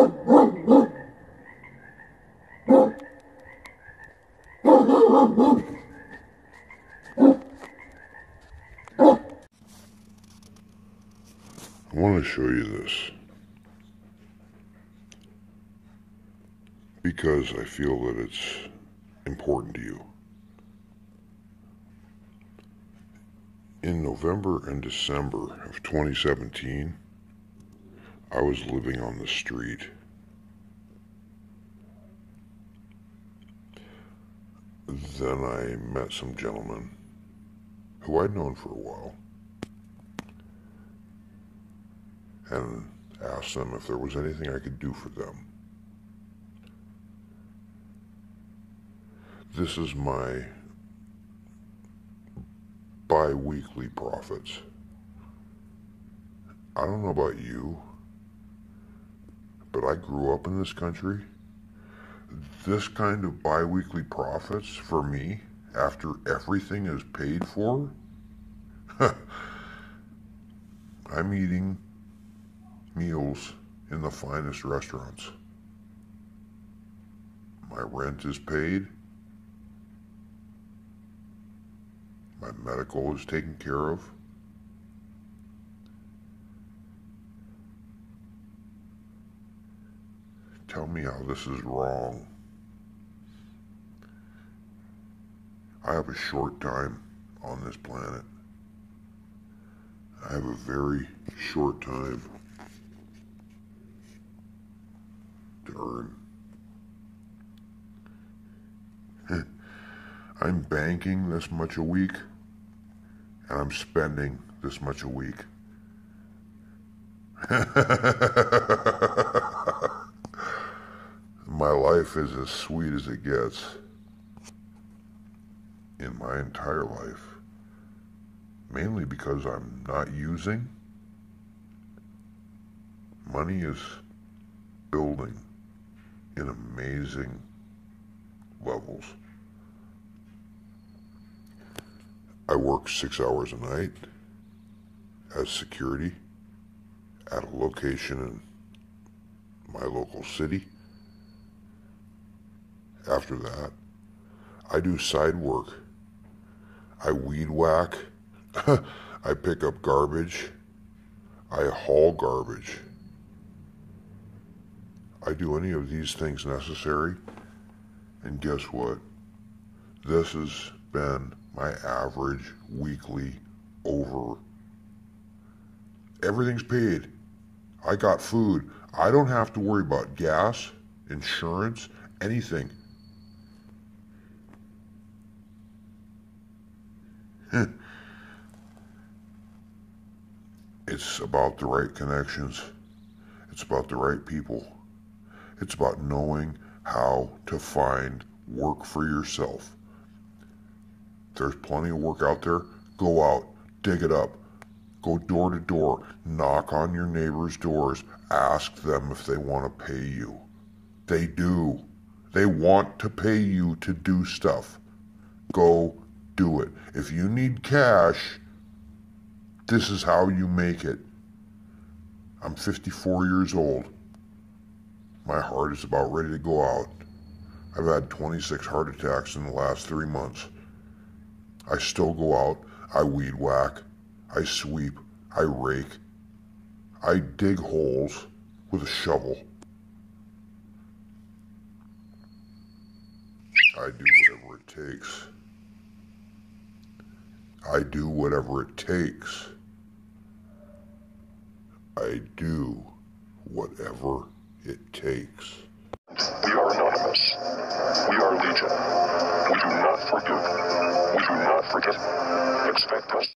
I want to show you this because I feel that it's important to you. In November and December of 2017, I was living on the street. Then I met some gentlemen who I'd known for a while and asked them if there was anything I could do for them. This is my bi weekly profits. I don't know about you, but I grew up in this country. This kind of bi weekly profits for me, after everything is paid for, I'm eating meals in the finest restaurants. My rent is paid. My medical is taken care of. Tell me how this is wrong. I have a short time on this planet. I have a very short time to earn. I'm banking this much a week, and I'm spending this much a week. life is as sweet as it gets in my entire life. Mainly because I'm not using. Money is building in amazing levels. I work six hours a night as security at a location in my local city. After that, I do side work. I weed whack. I pick up garbage. I haul garbage. I do any of these things necessary. And guess what? This has been my average weekly over. Everything's paid. I got food. I don't have to worry about gas, insurance, anything. it's about the right connections. It's about the right people. It's about knowing how to find work for yourself. There's plenty of work out there. Go out, dig it up. Go door to door, knock on your neighbor's doors, ask them if they want to pay you. They do. They want to pay you to do stuff. Go do it. If you need cash, this is how you make it. I'm 54 years old. My heart is about ready to go out. I've had 26 heart attacks in the last three months. I still go out, I weed whack, I sweep, I rake, I dig holes with a shovel. I do whatever it takes. I do whatever it takes. I do whatever it takes. We are anonymous. We are legion. We do not forgive. We do not forget. Expect us.